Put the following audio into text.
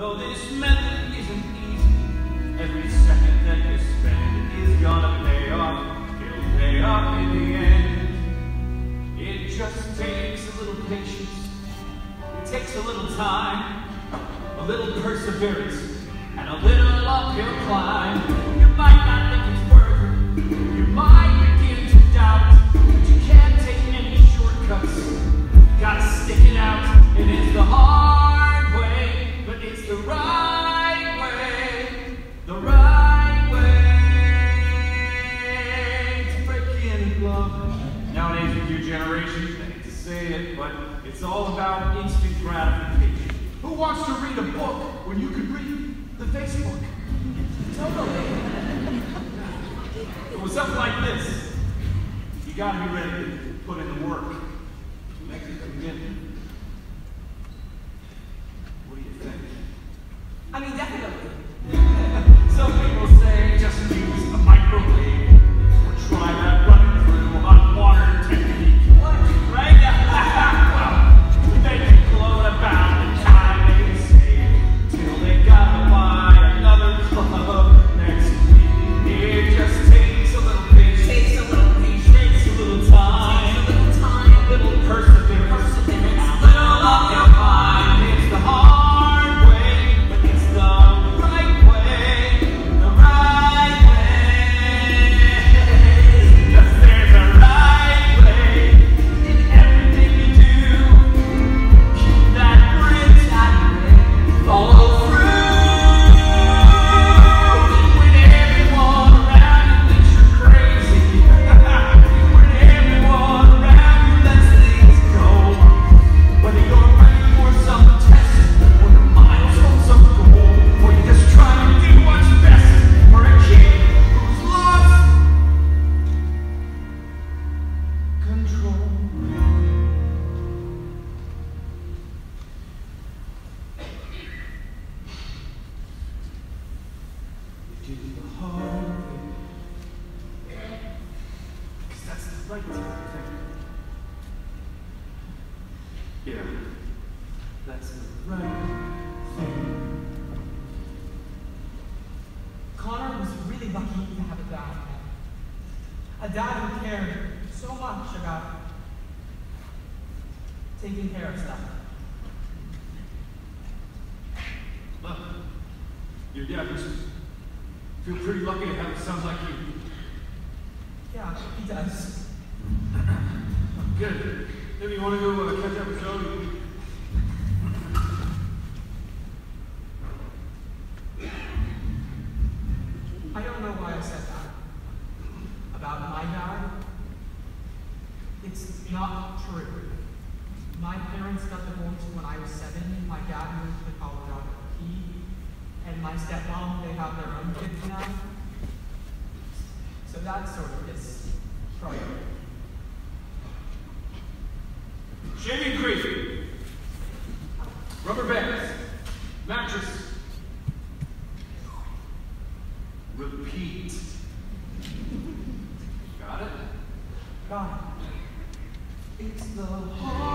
Though this method isn't easy, every second that you spend is gonna pay off. It'll pay off in the end. It just takes a little patience. It takes a little time, a little perseverance, and a little uphill climb. You might not think it's worth it. You might love. Nowadays, with your generation, I hate to say it, but it's all about instant gratification. Who wants to read a book when you could read the Facebook? Totally. With something like this, you gotta be ready to put in the work. to Make a commitment. The right. Yeah, that's the right thing. Connor was really lucky to have a dad. A dad who cared so much about taking care of stuff. Look, your dad must feel pretty lucky to have a son like you. Yeah, he does. Good. Maybe you want to go uh, catch up with. I don't know why I said that. About my dad. It's not true. My parents got divorced when I was seven. My dad moved to Colorado. He and my stepmom, they have their own kids now. So that's sort of his story. Shaving cream, rubber bands, mattress. Repeat. Got it? Got it. It's the heart.